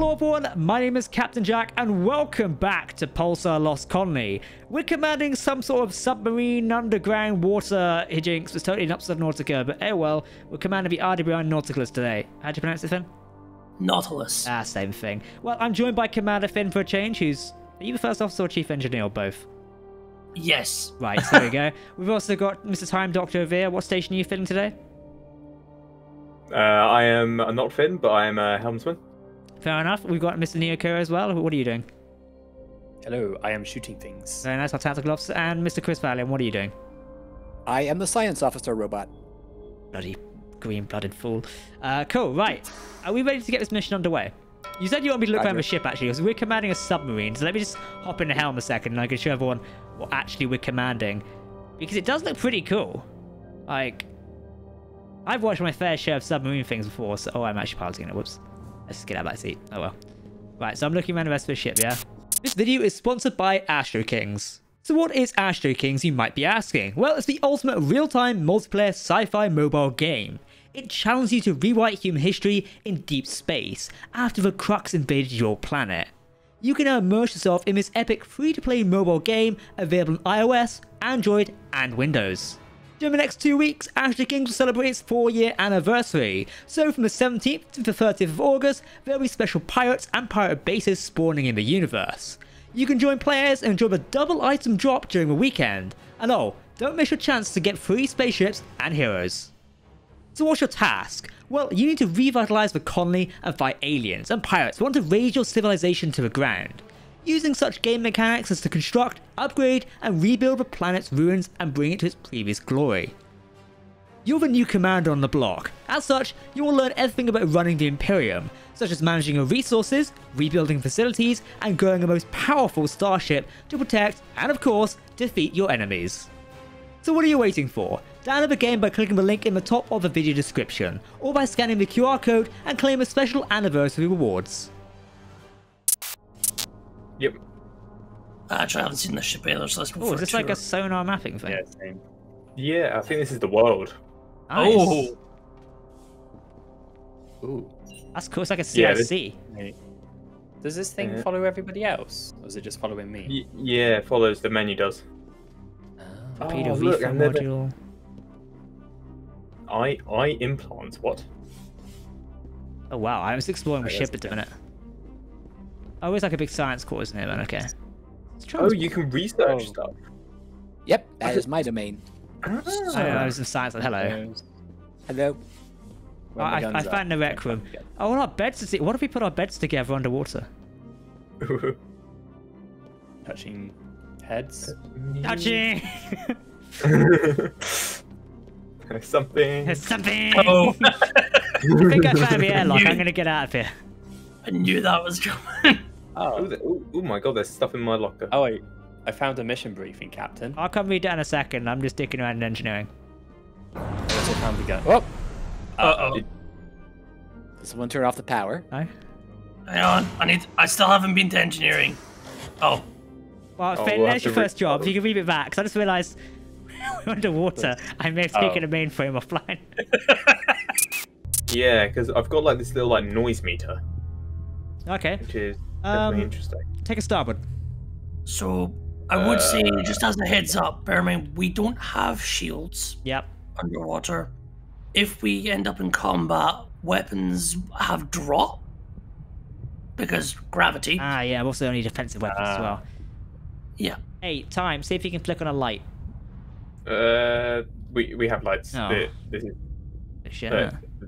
Hello everyone, my name is Captain Jack and welcome back to Pulsar Lost Colony. We're commanding some sort of submarine underground water hijinks. It's totally an not Nautica, but oh well, we're commanding the RWI Nautilus today. How do you pronounce it, Finn? Nautilus. Ah, same thing. Well, I'm joined by Commander Finn for a change, who's... Are you the first officer or chief engineer or both? Yes. Right, there we go. We've also got Mr. Time Doctor over here. What station are you filling today? Uh, I am not Finn, but I am a helmsman. Fair enough. We've got Mr. Neoko as well. What are you doing? Hello, I am shooting things. Very nice, our tactical officer. And Mr. Chris Valiant, what are you doing? I am the science officer robot. Bloody green-blooded fool. Uh, cool, right. Are we ready to get this mission underway? You said you want me to look around the ship, actually, because we're commanding a submarine. So let me just hop in the helm a second, and I can show everyone what actually we're commanding. Because it does look pretty cool. Like, I've watched my fair share of submarine things before, so... Oh, I'm actually piloting it. Whoops. Let's get out of that seat. Oh, well. Right, so I'm looking around the rest of the ship, yeah? This video is sponsored by AstroKings. So what is AstroKings, you might be asking? Well, it's the ultimate real-time multiplayer sci-fi mobile game. It challenges you to rewrite human history in deep space after the Crux invaded your planet. You can now immerse yourself in this epic free-to-play mobile game available on iOS, Android, and Windows. During the next two weeks, AstroKings will celebrate its four-year anniversary. So from the 17th to the 30th of August, there will be special pirates and pirate bases spawning in the universe. You can join players and enjoy the double item drop during the weekend. And oh, don't miss your chance to get free spaceships and heroes. So what's your task? Well, you need to revitalize the colony and fight aliens and pirates who want to raise your civilization to the ground using such game mechanics as to construct, upgrade, and rebuild the planet's ruins and bring it to its previous glory. You're the new commander on the block. As such, you will learn everything about running the Imperium, such as managing your resources, rebuilding facilities, and growing a most powerful starship to protect and of course, defeat your enemies. So what are you waiting for? Download the game by clicking the link in the top of the video description, or by scanning the QR code and claim a special anniversary rewards. Yep. Ah, actually, I haven't seen this ship either, so let's go Oh, is this a like a sonar mapping thing? Yeah, same. Yeah, I think this is the world. Nice. Oh, Ooh. That's cool. It's like a Yeah, this- CIC. Does this thing Yeah. follow everybody else? Or is it just following me? Y- yeah, follows the menu does. Oh. Torpedo Oh, look, refill and they're the- module. Eye eye implants. What? Oh wow, I was exploring the ship at the minute. Oh, it's like a big science course isn't it? Then okay. Let's Oh, you can research Oh. stuff. Yep, that is my domain. Ah. I don't. I was in science. Like, hello. Hello. When the I, I found the rec room. Oh, what our beds? To what if we put our beds together underwater? Touching heads. Touching. Something. There's something. oh, I think I found the airlock. I'm gonna get out of here. I knew that was coming. Oh, Oh. the- oh, oh my god, there's stuff in my locker. Oh wait. I found a mission briefing, Captain. I'll come read that in a second. I'm just dicking around in engineering. I also found the gun. Oh, Uh-oh. Did- did someone turn off the power? No. Hang on, I need. I still haven't been to engineering. Oh, Well, Oh, Finn, we'll there's your first job. If you can read it back, because I just realised we're underwater. I may have oh. taken Oh. a mainframe offline. Yeah, because I've got like this little like noise meter, okay, which is Um, definitely interesting. take a stab starboard. so I would say, Uh. just as a heads up, bear in mind we don't have shields Yep. underwater. If we end up in combat, weapons have drop because gravity. Ah, yeah. I've also only defensive weapons as Ah. well. Yeah. Hey, time. See if you can flick on a light. Uh, we we have lights. Oh. The- This is Shit. uh, huh?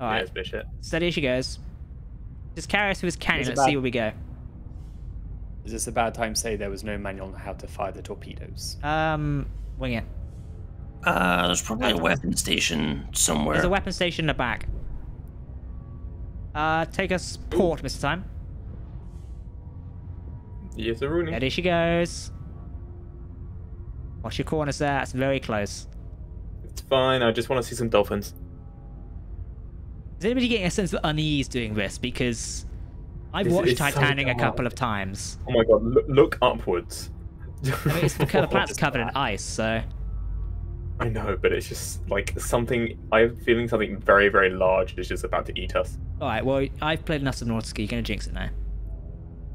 All yeah, it's a bit shit. Steady as she goes. Just carry us through this canyon. Let's see where we go. Is this a bad time to say there was no manual on how to fire the torpedoes? Um, wing it. Uh, there's probably a weapon station somewhere. There's a weapon station in the back. Uh, take us port, Mr. Time. Yes, a Rooney. There she goes. Watch your corners there. It's very close. It's fine. I just want to see some dolphins. Is anybody getting a sense of unease doing this? Because I've This watched is so Titanic a couple of times. Oh my god, look, look upwards. I mean, it's because the planet's covered in ice, so I know, but it's just like something. I have a feeling something very, very large is just about to eat us. All right. Well, I've played enough Subnautica. You're gonna jinx it now.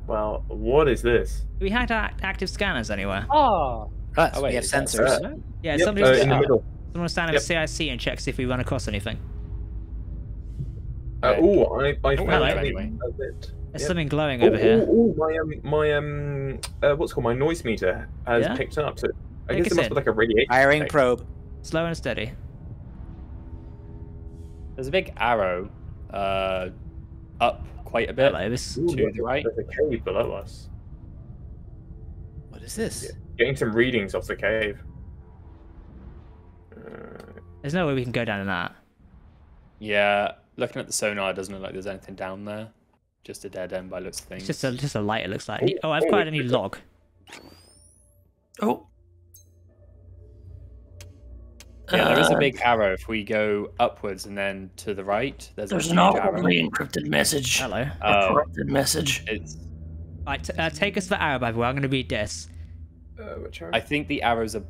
Well, what is this? We had active scanners anywhere? Oh. Us, oh we have is sensors. Yeah. Yep, somebody uh, in the middle. someone stand at Yep. CIC and check see if we run across anything. Uh, oh, I, I Oh, found hello. Anyway. There's Yep. something glowing Oh, over here. oh, my um, my um, uh, what's it called my noise meter has Yeah? picked up. So I Take guess us it must in. be like a radiation. Firing thing. probe. Slow and steady. There's a big arrow uh, up quite a bit. Hello. This. Ooh, To the right. There's a cave below us. What is this? Getting some readings off the cave. Uh, There's no way we can go down in that. Yeah, looking at the sonar, it doesn't look like there's anything down there. Just a dead end by looks of things. It's just a just a light. It looks like. Oh, Oh, I've oh, got a new log. Oh. Yeah, there is a big arrow. If we go upwards and then to the right, there's, There's a an awkwardly encrypted message. Hello. A Oh, corrupted message. it's. Right. T- uh, take us to the arrow, by the way. I'm going to read this. uh, which arrow? I think the arrow's a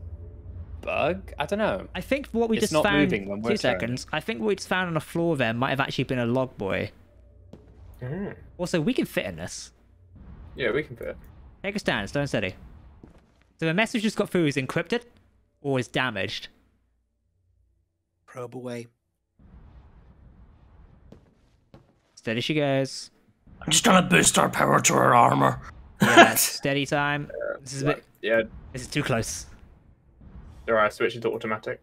bug. I don't know. I think what we It's just not found. moving when we're two turning. seconds. I think what we just found on the floor there might have actually been a log boy. Mm. Also, we can fit in this. Yeah, we can fit. Take a down. Slow and steady. So the message just got through is encrypted, or is damaged. Probe away. Steady she goes. I'm just trying to boost our power to our armor. Yeah, steady time. This is a bit. Yeah, This is too close. Alright, switch it to automatic.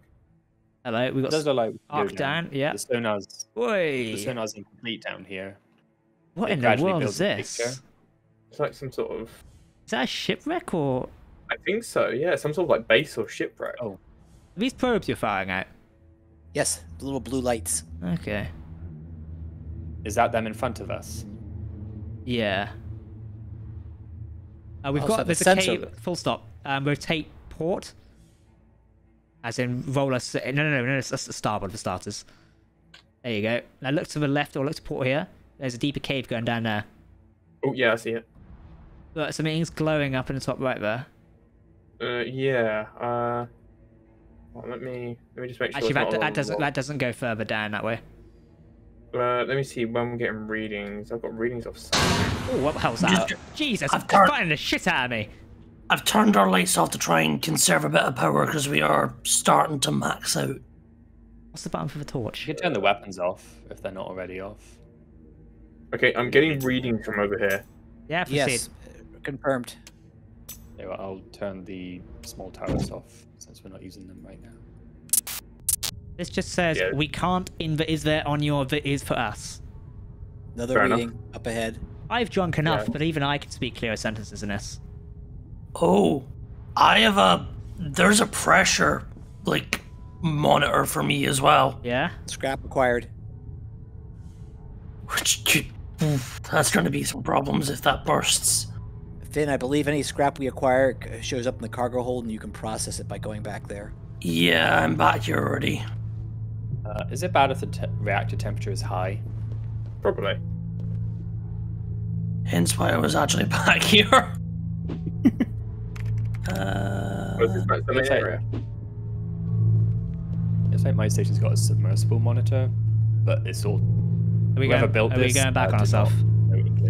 Hello, we It got Those are like we arc down. Yeah. The sonar's the Oi! sonar's incomplete down here. What it in the gradually world is builds a this? picture. Is It's like some sort of. that a shipwreck or I think so. Yeah, some sort of like base or shipwreck. Oh. are these probes you're firing at? Yes, the little blue lights. Okay. Is that them in front of us? Yeah. Uh, we've Also, got the there's a sensor- cave. Full stop. Um, rotate port. As in roll us. No, no, no, no. It's, it's starboard for starters. There you go. Now look to the left or look to port here. There's a deeper cave going down there. Oh yeah, I see it. Look, something's glowing up in the top right there. Uh, yeah. Uh, well, let me let me just make sure. Actually, that, that doesn't that doesn't go further down that way. Uh, let me see when we're getting readings. I've got readings of something. Oh, what the hell's that? Jesus, I've they're fighting the shit out of me. I've turned our lights off to try and conserve a bit of power because we are starting to max out. What's the button for the torch? You can turn the weapons off if they're not already off. Okay, I'm getting readings from over here. Yeah, proceed. Yes, uh, confirmed. Yeah, well, I'll turn the small towers off since we're not using them right now. This just says Yeah. we can't inv is there on your vi- is for us. Another Fair enough. reading up ahead. I've drunk enough, Yeah. but even I can speak clearer sentences than this. Oh, I have a. There's a pressure, like, monitor for me as well. Yeah? Scrap acquired. Which. That's going to be some problems if that bursts. Finn, I believe any scrap we acquire shows up in the cargo hold and you can process it by going back there. Yeah, I'm back here already. Uh, is it bad if the te- reactor temperature is high? Probably. Hence why I was actually back here. uh, What's this like, the main okay. area? It's like my station's got a submersible monitor, but it's all. Are we Whoever going, built are we this, going back uh, on ourselves?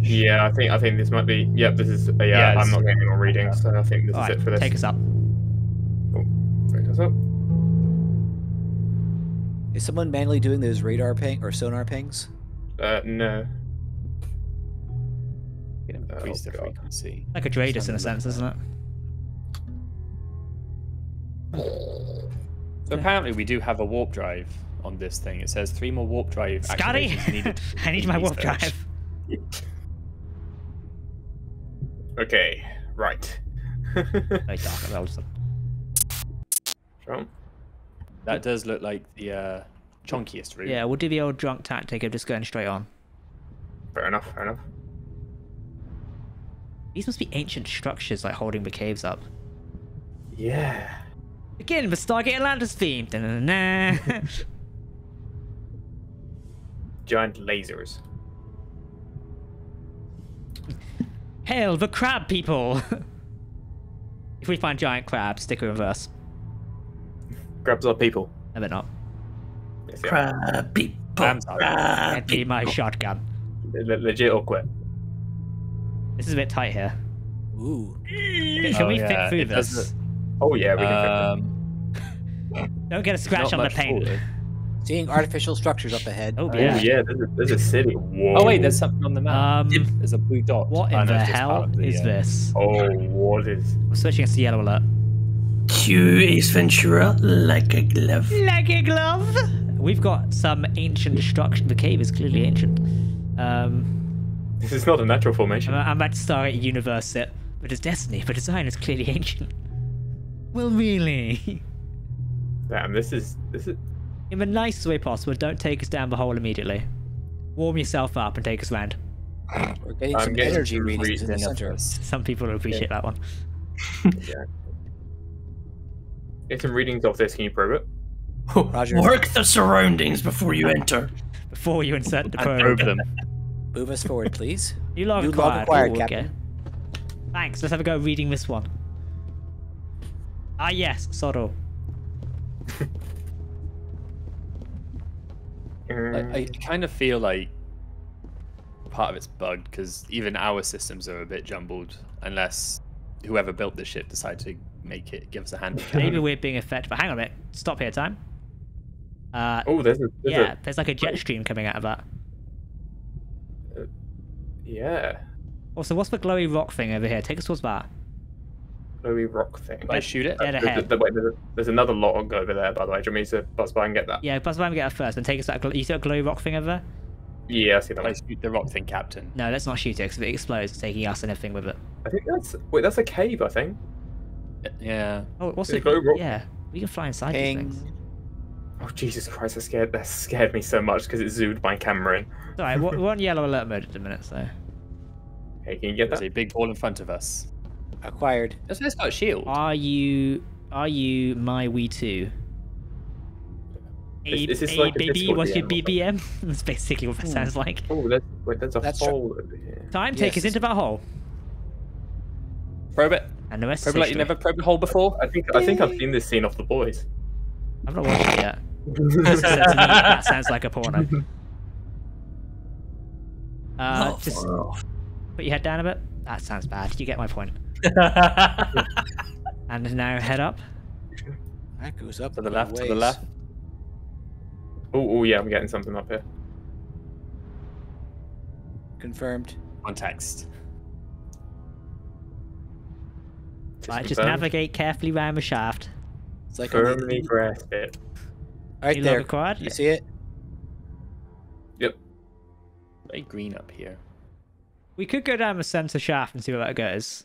Yeah, I think I think this might be. Yep, this is. Uh, yeah, Yeah, I'm not getting any more readings, so I think this Alright, is it for this. take us up. Take us up. Is someone manually doing those radar ping or sonar pings? Uh, no. You can increase Oh, the God. frequency. Like a DRADIS in a sense, isn't it? So apparently we do have a warp drive on this thing. It says three more warp drive Scotty! needed. I need my warp drive. Okay. Right. Very dark. I'll just- Sure. That does look like the uh, chunkiest route. Yeah, we'll do the old drunk tactic of just going straight on. Fair enough. Fair enough. These must be ancient structures like holding the caves up. Yeah. Begin the Stargate Atlantis theme. Da-na-na-na. Giant lasers. Hail the crab people! if we find giant crabs, stick a reverse. Grabs our people. No, they're not. Yes, yeah. crab people. Lamb's out. Ah, Get me my shotgun. Le- legit or quit. This is a bit tight here. Ooh. Can Oh, we yeah, think through it does this? Oh yeah, we can. Um, Don't get a scratch on the paint. forward. Seeing artificial structures up ahead. Oh oh yeah. yeah, there's a, there's a city. Whoa. Oh wait, there's something on the map. Um, there's a blue dot. what in the it's just part hell the, is uh, this? Oh, what is? I'm switching to yellow alert. Cue Ace Ventura like a glove. Like a glove. We've got some ancient destruction. The cave is clearly ancient. Um, This is not a natural formation. I'm, I'm about to start at universe it, but its destiny, but design is clearly ancient. Well, really? Damn, this is this is. In the nicest way possible, don't take us down the hole immediately. Warm yourself up and take us round. We're getting I'm some getting energy readings in the center. Some people will appreciate that one. Get some readings of this. Can you prove it? Roger. Work the surroundings before you enter. Before you insert the And probe. probe them. Move us forward, please. New log New log acquired. acquired, Ooh, Captain. Thanks. Let's have a go reading this one. Ah, yes, Sorrow. I, I kind of feel like part of it's bugged because even our systems are a bit jumbled unless whoever built the ship decided to make it give us a hand. Maybe we're being affected. But hang on a minute. Stop here, time. Uh, oh, there's a there's yeah, there's like a jet stream coming out of that. a yeah. Also, what's the glowy rock thing over here? Take us towards that. Glowy rock thing. If I shoot it, Dead There's, ahead. there's, wait, there's, there's another log over there, by the way. Do you want me to buzz by and get that? Yeah, buzz by and get that first, and take us to that. Gl- you see that glowy rock thing over there? Yeah, I see that if I shoot the rock thing, Captain. No, let's not shoot it because if it explodes, it's taking us and everything with it. I think that's wait, that's a cave. I think. Yeah. Oh, what's Is it it? glowy rock? Yeah, we can fly inside these things. Oh Jesus Christ! That scared that scared me so much because it zoomed my camera in. It's alright, we're we're on yellow alert mode at the minute, so. Hey, can you get There's that? a big ball in front of us. Acquired. This guy's got shield. Are you are you my Wii two? Is- is this hey, like a baby, Discord what's your DM or BBM? That's basically what that Hmm. sounds like. Oh, there's wait, there's a That's hole over here. Time, take Yes. us into that hole. Probe it. And the rest Probe it like you history. never probed a hole before. I think I think I've seen this scene off the boys. I've not watched it yet. Says to me, that sounds like a porno. Uh, Not just far off. put your head down a bit. That sounds bad. You get my point. And now head up. That goes up To the a left, to the left. Oh, oh yeah, I'm getting something up here. Confirmed. On Context. Right, just navigate carefully round the shaft. It's like on the- Firmly grasp it. right New log there. Quad? You see it? Yep. Very green up here. We could go down the center shaft and see where that goes.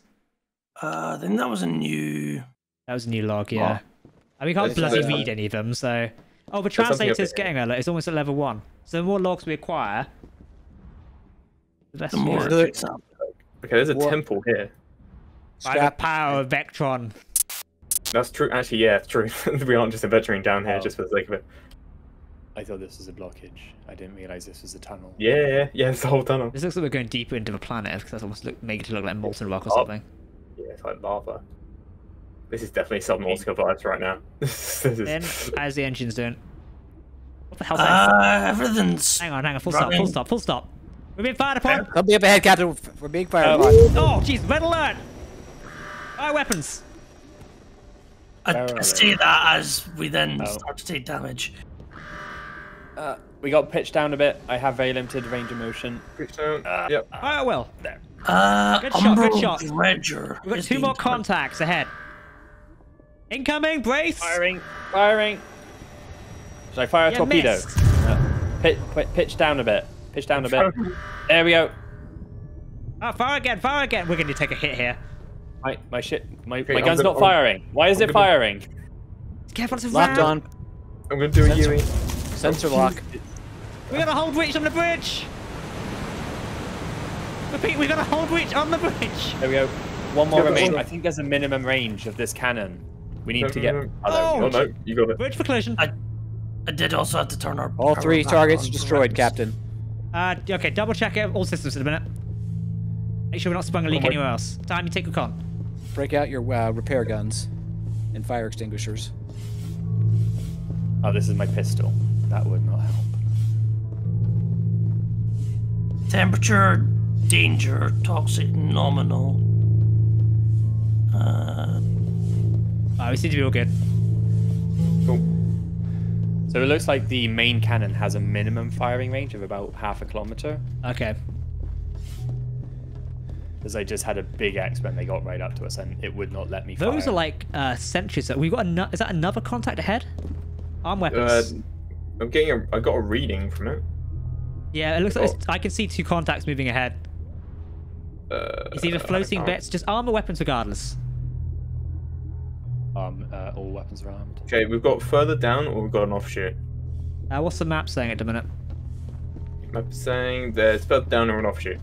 Uh, I think that was a new. That was a new log, yeah. And we can't There's, bloody read any of them, so. Oh, the something up translator's getting there. Like, it's almost at level one. So the more logs we acquire, the less The more we it picks up. Okay, there's a What? temple here. By the power of Vectron. That's true. Actually, yeah, it's true. we aren't just adventuring down here Oh. just for the sake of it. I thought this was a blockage. I didn't realize this was a tunnel. Yeah, yeah, yeah. It's the whole tunnel. This looks like we're going deeper into the planet because that's almost look, make it look like molten rock or Oh. something. Yeah, it's like lava. This is definitely subnautical vibes right now. this is... Then, how's the engines doing? What the hell's that? Uh, everything's. hang on, hang on, full stop, full stop, full stop. We're being fired upon! Come be up ahead, Captain. We're being fired Um, upon. Oh, jeez, red alert! Fire weapons! I, Where I are say that as we then Oh. start to take damage. Uh, we got pitched down a bit. I have very limited range of motion. Bridgestone. Uh, yep. Fire well. There. Uh, Good shot, good shot. Dredger. We've got two more contacts ahead. Incoming, brace! Firing. Firing. Should I fire a You torpedo? missed. Uh, pit, pit, pitch down a bit. Pitch down a bit. There we go. Oh, fire again, fire again. We're going to take a hit here. My my shit. My, Okay, my gun's gonna- not firing. Why is I'm it gonna- firing? Careful, it's a Locked on. I'm gonna do a Sensor- Yui. Sensor lock. We got to hold reach on the bridge. Repeat, we got to hold reach on the bridge. There we go. One more Yeah, but I think there's a minimum range of this cannon. We need No, to no, get. no. Oh, Oh no, you got it. Bridge for collision. I, I did also have to turn our. All three targets on destroyed. Captain. Uh, okay, double check it, all systems in a minute. Make sure we're not sprung a leak my- anywhere else. Time you take a con. Break out your uh, repair guns and fire extinguishers. Oh, this is my pistol. That would not help. Temperature, danger, toxic, nominal. Uh, Oh, we seem to be all good. Cool. So it looks like the main cannon has a minimum firing range of about half a kilometer. Okay. Because I just had a big X when they got right up to us, and it would not let me fire. Those are like uh, sentries. We've got ano- Is that another contact ahead? Arm Uh, weapons. I'm getting a. I got a reading from it. yeah, it looks like oh. it's- I can see two contacts moving ahead. Uh, It's either floating can't- just armor weapons regardless. um, uh, all weapons are armed. Okay, we've got further down, or we've got an offshoot. Uh, what's the map saying at the minute? I'm saying there's further down or an offshoot.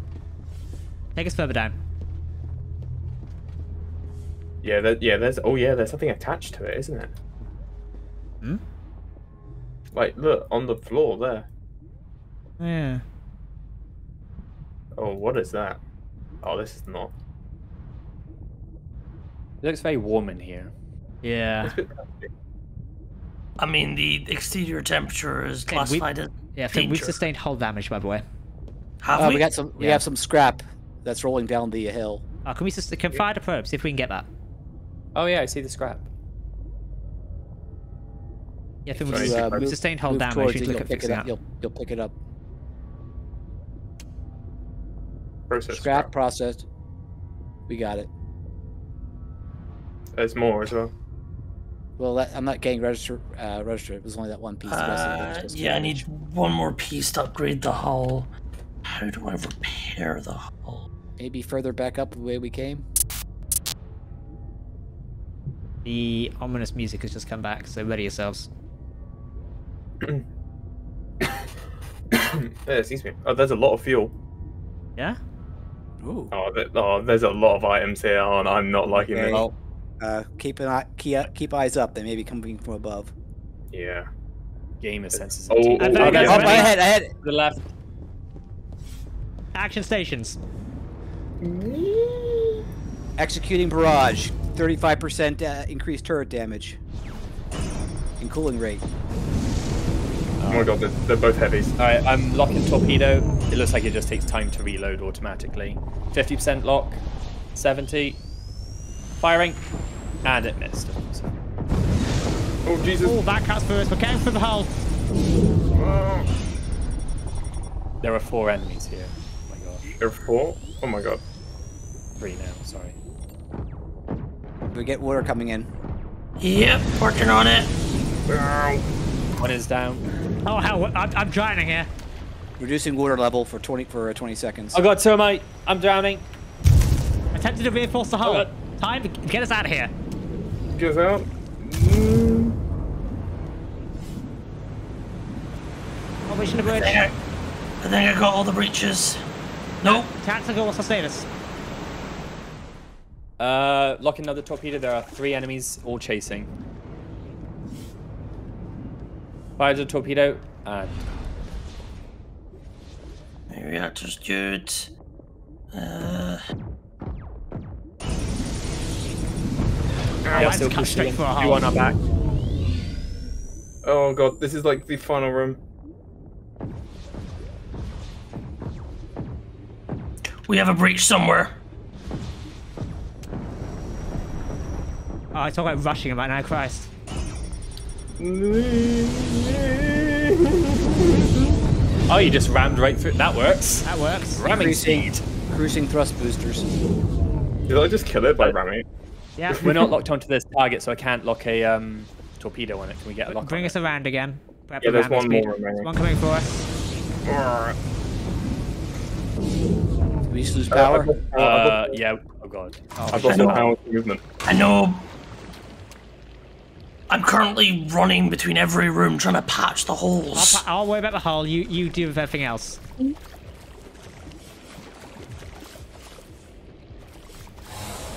Take us further down. Yeah, there, yeah. There's. Oh yeah, there's something attached to it, isn't it? Hmm? Like, look on the floor there. Yeah. Oh, what is that? Oh, this is not. It looks very warm in here. Yeah. It's a bit nasty. I mean, the exterior temperature is Okay, we- classified as Yeah, so we've sustained hull damage, by the way. Have Uh, we? we got some. We Yeah. have some scrap that's rolling down the hill. Uh, can we sus- can fire the probe? See if we can get that. Oh yeah, I see the scrap. Yeah, I think we've, uh, move- sustained hull damage. towards We it, need to look at fixing up. that. You'll, you'll pick it up. Process Scrap scrap. processed. We got it. There's more as well. Well, that, I'm not getting register. Uh, registered. It was only that one piece. The rest of it Uh, was yeah, I need one more piece to upgrade the hull. How do I repair the hull? Maybe further back up the way we came. The ominous music has just come back, so ready yourselves. yeah, excuse me. Oh, there's a lot of fuel. Yeah? Ooh. Oh, there, oh, there's a lot of items here, and I'm not liking Okay. this. Well, uh, keep an eye, keep, keep eyes up. They may be coming from above. Yeah. Gamer senses. Oh, Oh, oh, very oh, yeah. Oh, ahead, ahead. the left. Action stations. Executing barrage. 35% uh, increased turret damage. And cooling rate. Oh my god, they're, they're both heavies. All right, I'm locking torpedo. It looks like it just takes time to reload automatically. 50% lock, 70, firing, and it missed. Oh Jesus! Oh, that cuts first. We're going for the hull. Oh, there are four enemies here. Oh my gosh, there are four. Oh my god. three now. Sorry. We get water coming in. Yep, working on it. Ow. One is down. Oh, hell. I'm, I'm drowning here. Reducing water level for 20 for uh, 20 seconds. Oh god, so am I. I'm drowning. Attempting to reinforce the hull. God. Time to get us out of here. Get us out. Oh, reaching the I bridge. think I, I think I got all the breaches. Nope. Tactical, what's the status? Uh, locking another torpedo. There are three enemies, all chasing. Fired a torpedo, and Reactor's good. Uh, yeah, I still just cut pushing. You hull. on our back. Oh god, this is like the final room. we have a breach somewhere. Oh, I talk about rushing him right now, Christ. Oh, you just rammed right through. That works. That works. Ramming Increasing. speed. Cruising thrust boosters. Did I just kill it by ramming? Yeah. We're not locked onto this target, so I can't lock a um, torpedo on it. Can we get a lock Bring on us it? around again. Prep Yeah, for there's one speed. more remaining. One coming for us. Alright. We just lose Uh, power. I've Uh, yeah. Oh god. I've got I some know. power movement. I know. I'm currently running between every room trying to patch the I'll, holes. pa- I'll worry about the hull. You you deal with everything else.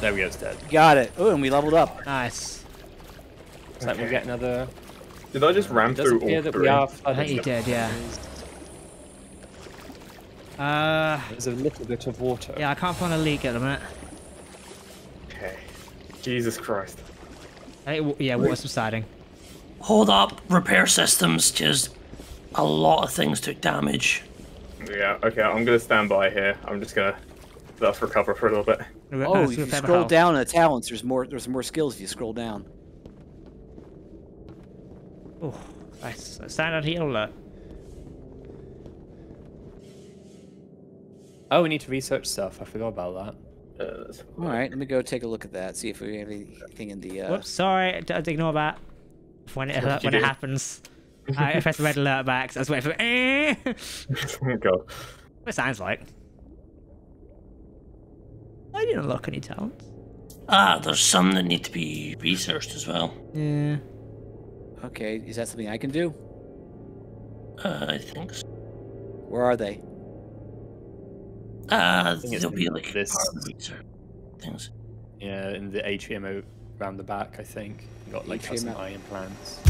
There we go. It's dead. Got it. Oh, and we leveled up. Nice. So let me get another. Did I just ram It does through appear all that three? we are I think you did, yeah. Uh, There's a little bit of water. yeah, I can't find a leak at the minute. Okay. Jesus Christ. I think, yeah, water subsiding. Hold up, repair systems, just a lot of things took damage. Yeah, okay, I'm gonna stand by here. I'm just gonna let us recover for a little bit. Oh, if you scroll down in the talents, there's more. There's more skills if you scroll down. Oh, nice. Stand on heal alert. Oh, we need to research stuff. I forgot about that. Uh, All right, let me go take a look at that. See if we have anything in the. Uh... Whoops, sorry. d- Ignore that. When it when you it do? happens, I press the red alert back. So I was waiting for. Eh. god. What it sounds like. I didn't unlock any talents. Ah, there's some that need to be researched as well. Yeah. Okay, is that something I can do? Uh, I think so. Where are they? Uh, think it's there'll be like this- part of the research things. Yeah, in the atrium out round the back, I think. You got like Atrium some out. iron plants.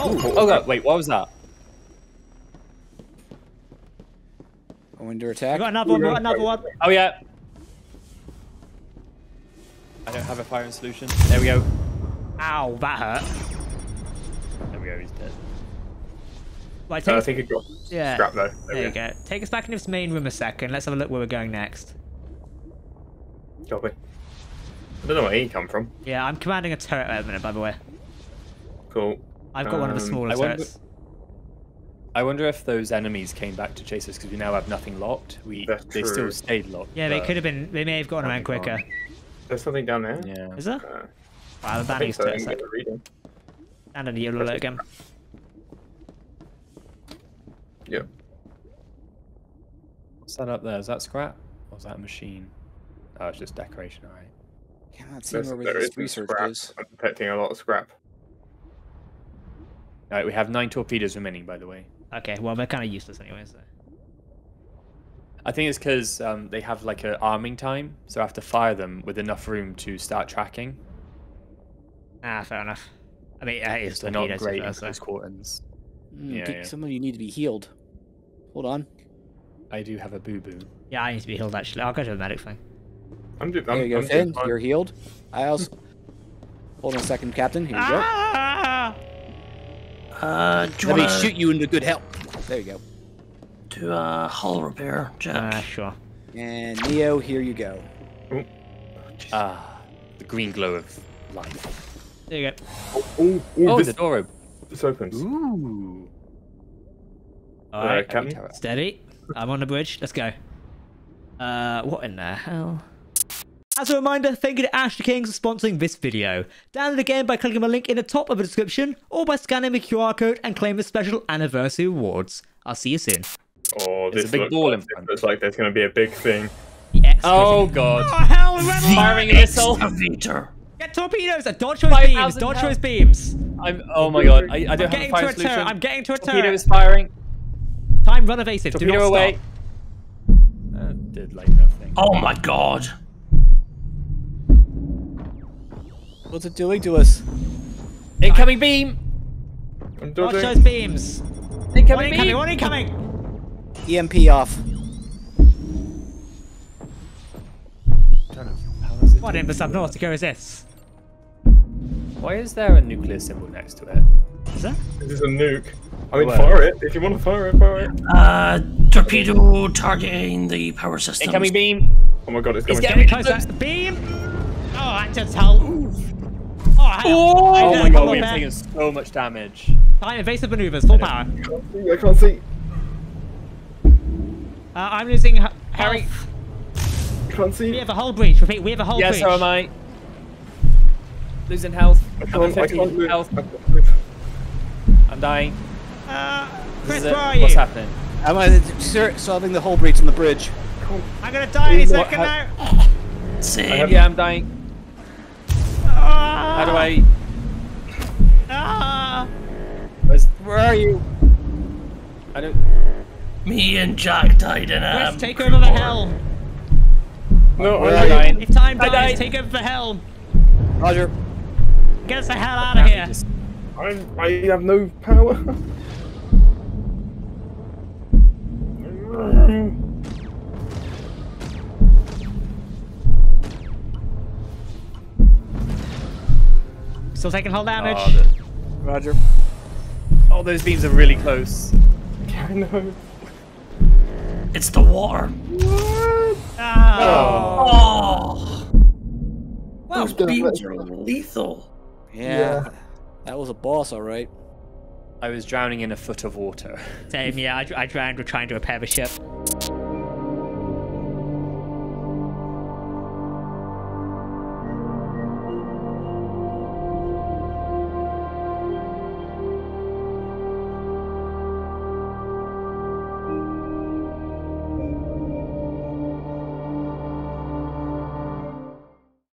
Oh, oh God, wait, what was that? Oh, under I attack. got another one. Got another one. Oh yeah. I don't have a firing solution. There we go. Ow, that hurt. Right, Uh, I take, think it got Yeah. scrap though. there you go. Take us back into this main room a second. Let's have a look where we're going next. Copy. I don't know where he come from. Yeah, I'm commanding a turret at the minute, by the way. Cool. I've got one of the Um, smaller I wonder- turrets. I wonder if those enemies came back to chase us because we now have nothing locked. We That's they true. still stayed locked. Yeah, they could have been. They may have gotten around quicker. gone. There's something down there. Yeah. Is there? Uh, Right, I'm I abandoning think so. I turret. didn't get the reading. And a yellow alert again. Yep. What's that up there? Is that scrap? Or is that a machine? Oh, it's just decoration, alright. Yeah, I'm not seeing There's, where there this is some research scrap. is. I'm detecting a lot of scrap. Alright, we have nine torpedoes remaining, by the way. Okay, well they're kind of useless anyway. So. I think it's because um, they have like an arming time, so I have to fire them with enough room to start tracking. Ah, fair enough. I mean, uh, it's They're not great in so- close quarters. Mm, Yeah, yeah. Some of you need to be healed. Hold on. I do have a boo boo. Yeah, I need to be healed actually. I'll go to the medic thing. I'm just. There I'm, you go, I'm just- You're healed. I also. Hold on a second, Captain. Here you go. Ah! Uh, do Let me want shoot you into good health. There you go. to do a hull repair, Jack? Ah, sure. And Neo, here you go. Ah, the green glow of life. There you go. Oh, oh, Oh, this, the door op- this opens. Ooh. All Uh, right, Captain? turret. steady. I'm on the bridge. Let's go. Uh, what in the hell? As a reminder, thank you to AstroKings for sponsoring this video. Download again by clicking the link in the top of the description or by scanning the QR code and claim the special anniversary rewards. I'll see you soon. Oh, There's this a big looks ball like, in this front. looks like there's going to be a big thing. The Oh prison. god. Oh hell, red alert! Firing a missile. Excavator. Get torpedoes! Uh, Dodge those beams! thousand Dodge those beams! I'm. Oh my god. I, I don't I'm have a getting to fire a solution. turret. I'm getting to a Torpedo turret. is firing. Time run evasive. Do Torpedo not away. stop. Uh, did like nothing. Oh my god. What's it doing to us? Incoming beam. I'm Dodge dodging. those beams. One Incoming incoming. beam. One incoming. EMP E off. How is it What in the doing Subnautica is this? Why is there a nuclear symbol next to it? Is that? This is a nuke. I mean, fire it. If you want to fire it, fire it. Uh, torpedo targeting the power system. Incoming beam. Oh my god, it's He's coming. getting Getting closer. Beam. Oh, that just helped. Oh, I Oh, my god, we've lot taken so much damage. Time evasive maneuvers, full power. I can't see. I can't see. Uh, I'm losing Harry. health. Can't see. We have a hull breach. Repeat, we have a hull Yes, breach. so am I. Losing health. I I'm can't, I can't health. I can't. I'm dying. Uh, Chris, where are you? What's happening? I'm I sir, solving the hull breach on the bridge. I'm gonna die any What- second how- now. Same. Yeah, I'm dying. Ah, How do I? Ah, Where's, Where are you? I don't. Me and Jack died in a. Chris, take over the helm. No, Where I are you? died. If time I dies, died. take over the helm. Roger. Get us the hell out of here. Just- I'm, I have no power. Still taking hull damage. Oh, the- Roger. oh, those beams are really close. I know. It's the water. Ah. Oh. Oh. Those beams are lethal. Yeah. Yeah. That was a boss, all right. I was drowning in a foot of water. Same, yeah. I, I drowned trying to repair the ship.